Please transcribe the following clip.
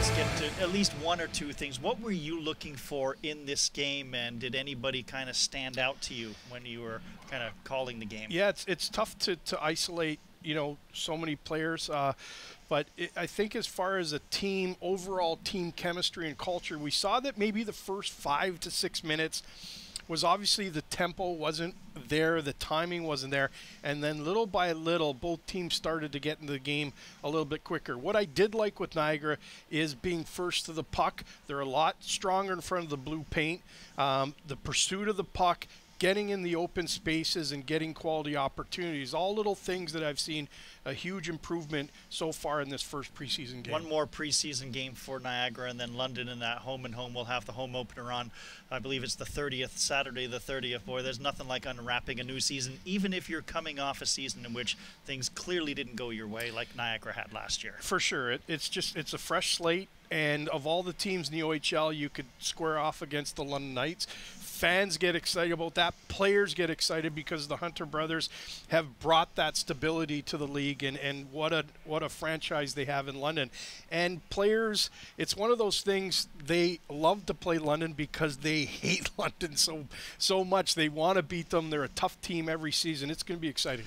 let's get to at least one or two things. What were you looking for in this game, and did anybody kind of stand out to you when you were kind of calling the game? Yeah, it's it's tough to, to isolate, you know, so many players. Uh, but it, I think as far as a team, overall team chemistry and culture, we saw that maybe the first five to six minutes was obviously the tempo wasn't there, the timing wasn't there, and then little by little, both teams started to get into the game a little bit quicker. What I did like with Niagara is being first to the puck. They're a lot stronger in front of the blue paint. Um, the pursuit of the puck getting in the open spaces and getting quality opportunities. All little things that I've seen a huge improvement so far in this first preseason game. One more preseason game for Niagara, and then London in that home and home will have the home opener on. I believe it's the 30th, Saturday the 30th. Boy, there's nothing like unwrapping a new season, even if you're coming off a season in which things clearly didn't go your way, like Niagara had last year. For sure, it, it's just it's a fresh slate and of all the teams in the OHL you could square off against the London Knights, fans get excited about that. Players get excited because the Hunter brothers have brought that stability to the league, and, and what a what a franchise they have in London. And players, it's one of those things they love to play London because they hate London so so much. They want to beat them. They're a tough team every season. It's going to be exciting.